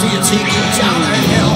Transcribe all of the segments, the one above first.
to your cheeky jolly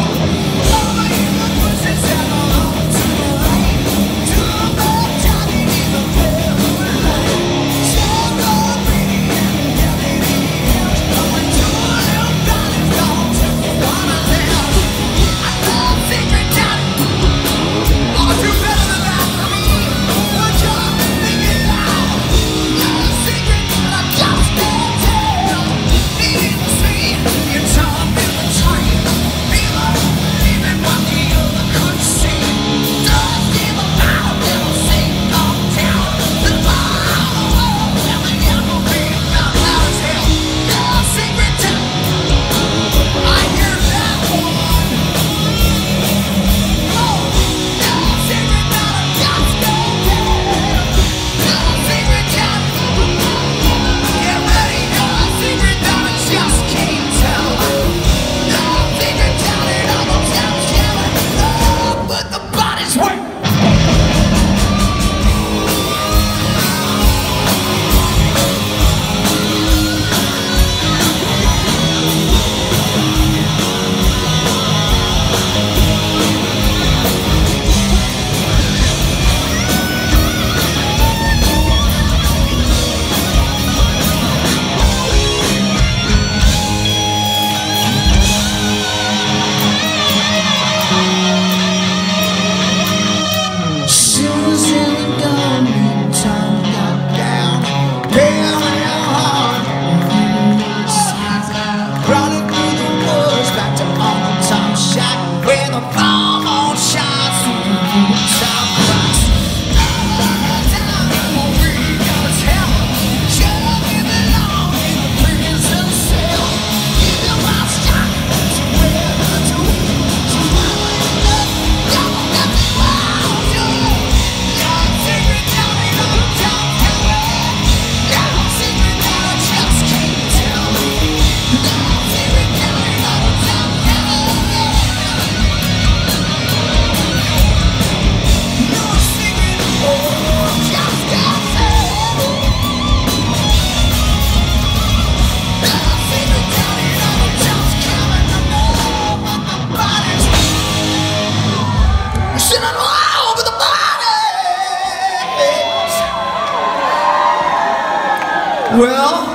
Well,